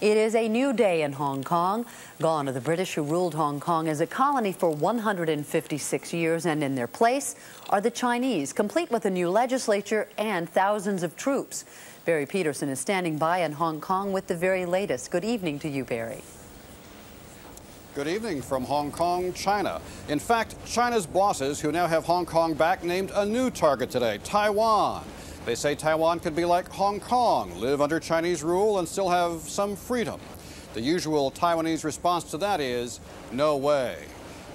It is a new day in Hong Kong. Gone are the British who ruled Hong Kong as a colony for 156 years, and in their place are the Chinese, complete with a new legislature and thousands of troops. Barry Peterson is standing by in Hong Kong with the very latest. Good evening to you, Barry. Good evening from Hong Kong, China. In fact, China's bosses, who now have Hong Kong back, named a new target today, Taiwan. They say Taiwan could be like Hong Kong, live under Chinese rule and still have some freedom. The usual Taiwanese response to that is, no way.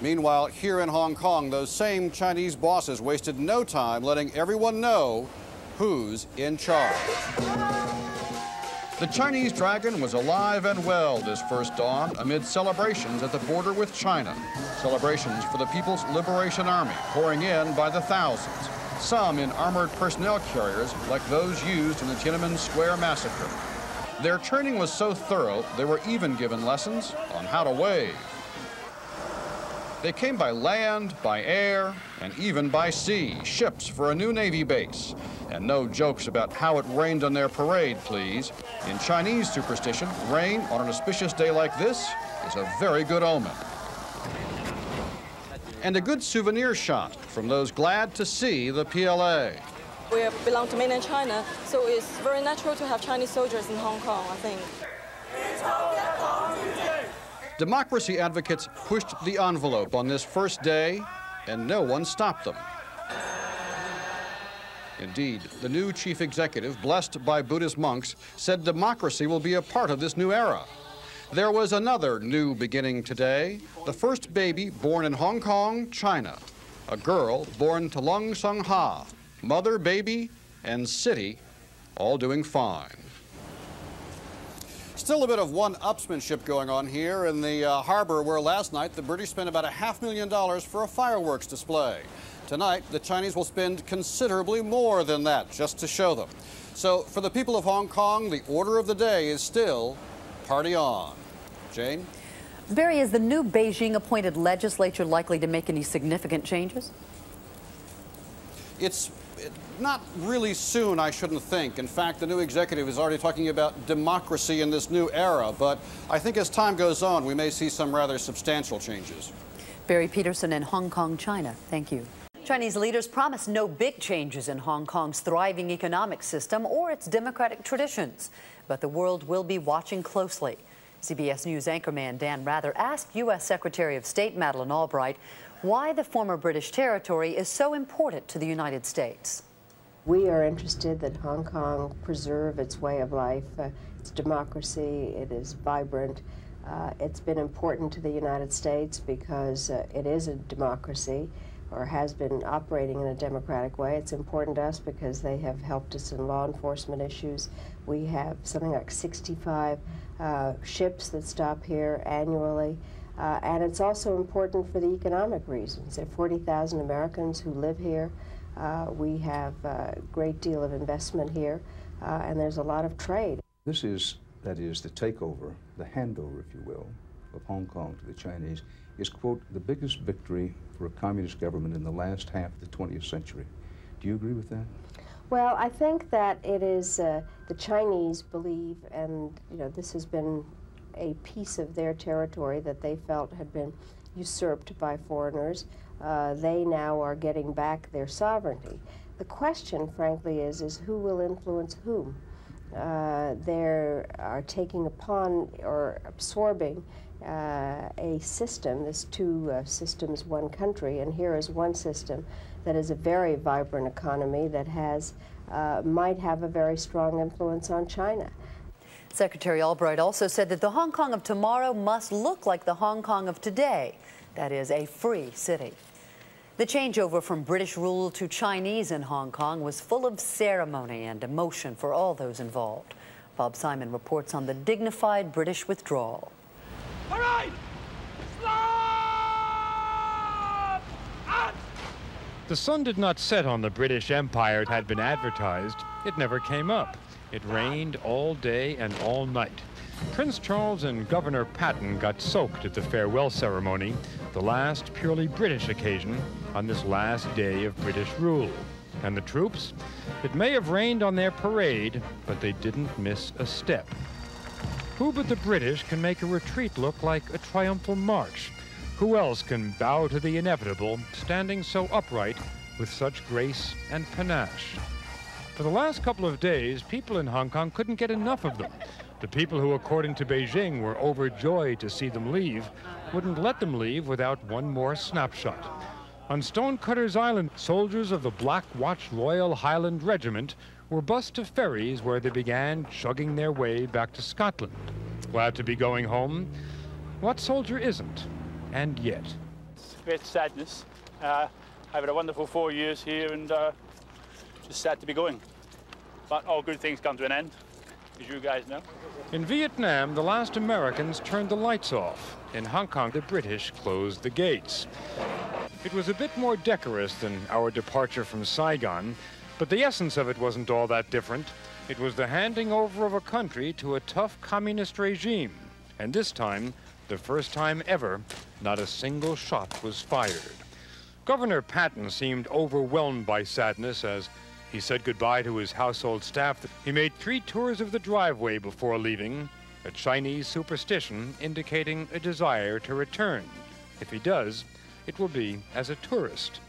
Meanwhile, here in Hong Kong, those same Chinese bosses wasted no time letting everyone know who's in charge. The Chinese dragon was alive and well this first dawn amid celebrations at the border with China. Celebrations for the People's Liberation Army pouring in by the thousands some in armored personnel carriers like those used in the Tiananmen Square massacre. Their training was so thorough, they were even given lessons on how to wave. They came by land, by air, and even by sea, ships for a new Navy base. And no jokes about how it rained on their parade, please. In Chinese superstition, rain on an auspicious day like this is a very good omen and a good souvenir shot from those glad to see the PLA. We belong to mainland China, so it's very natural to have Chinese soldiers in Hong Kong, I think. Democracy advocates pushed the envelope on this first day, and no one stopped them. Indeed, the new chief executive, blessed by Buddhist monks, said democracy will be a part of this new era. There was another new beginning today. The first baby born in Hong Kong, China. A girl born to Lung Sung Ha. Mother, baby, and city all doing fine. Still a bit of one-upsmanship going on here in the uh, harbor where last night the British spent about a half million dollars for a fireworks display. Tonight, the Chinese will spend considerably more than that just to show them. So for the people of Hong Kong, the order of the day is still party on. Jane? Barry, is the new Beijing appointed legislature likely to make any significant changes? It's not really soon, I shouldn't think. In fact, the new executive is already talking about democracy in this new era. But I think as time goes on, we may see some rather substantial changes. Barry Peterson in Hong Kong, China. Thank you. Chinese leaders promise no big changes in Hong Kong's thriving economic system or its democratic traditions. But the world will be watching closely. CBS News anchorman Dan Rather asked U.S. Secretary of State Madeleine Albright why the former British territory is so important to the United States. We are interested that Hong Kong preserve its way of life, uh, its democracy, it is vibrant. Uh, it's been important to the United States because uh, it is a democracy or has been operating in a democratic way. It's important to us because they have helped us in law enforcement issues. We have something like 65 uh, ships that stop here annually. Uh, and it's also important for the economic reasons. There are 40,000 Americans who live here. Uh, we have a great deal of investment here, uh, and there's a lot of trade. This is, that is, the takeover, the handover, if you will, of Hong Kong to the Chinese is, quote, the biggest victory for a communist government in the last half of the 20th century. Do you agree with that? Well, I think that it is uh, the Chinese believe, and you know, this has been a piece of their territory that they felt had been usurped by foreigners. Uh, they now are getting back their sovereignty. The question, frankly, is is who will influence whom. Uh, they are taking upon or absorbing uh, a system, this two uh, systems, one country, and here is one system that is a very vibrant economy that has uh, might have a very strong influence on China. Secretary Albright also said that the Hong Kong of tomorrow must look like the Hong Kong of today, that is, a free city. The changeover from British rule to Chinese in Hong Kong was full of ceremony and emotion for all those involved. Bob Simon reports on the dignified British withdrawal. The sun did not set on the British Empire it had been advertised. It never came up. It rained all day and all night. Prince Charles and Governor Patten got soaked at the farewell ceremony, the last purely British occasion on this last day of British rule. And the troops? It may have rained on their parade, but they didn't miss a step. Who but the British can make a retreat look like a triumphal march? Who else can bow to the inevitable, standing so upright with such grace and panache? For the last couple of days, people in Hong Kong couldn't get enough of them. The people who, according to Beijing, were overjoyed to see them leave wouldn't let them leave without one more snapshot. On Stonecutters Island, soldiers of the Black Watch Royal Highland Regiment were bused to ferries where they began chugging their way back to Scotland. Glad to be going home? What soldier isn't? And yet. It's great sadness. Uh, I've had a wonderful four years here and uh, just sad to be going. But all good things come to an end, as you guys know. In Vietnam, the last Americans turned the lights off. In Hong Kong, the British closed the gates. It was a bit more decorous than our departure from Saigon, but the essence of it wasn't all that different. It was the handing over of a country to a tough communist regime. And this time, the first time ever, not a single shot was fired. Governor Patten seemed overwhelmed by sadness as he said goodbye to his household staff. He made three tours of the driveway before leaving, a Chinese superstition indicating a desire to return. If he does, it will be as a tourist.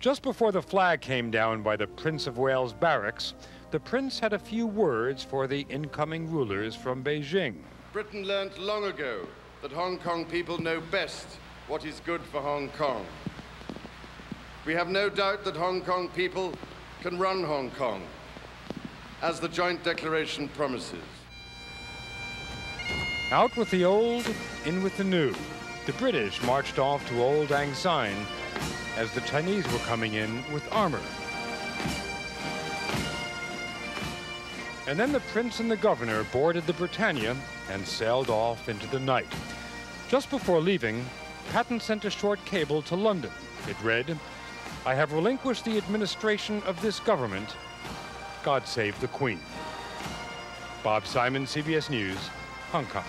Just before the flag came down by the Prince of Wales barracks, the prince had a few words for the incoming rulers from Beijing. Britain learnt long ago that Hong Kong people know best what is good for Hong Kong. We have no doubt that Hong Kong people can run Hong Kong, as the joint declaration promises. Out with the old, in with the new. The British marched off to Auld Lang Syne as the Chinese were coming in with armor. And then the prince and the governor boarded the Britannia and sailed off into the night. Just before leaving, Patten sent a short cable to London. It read, I have relinquished the administration of this government. God save the Queen. Bob Simon, CBS News, Hong Kong.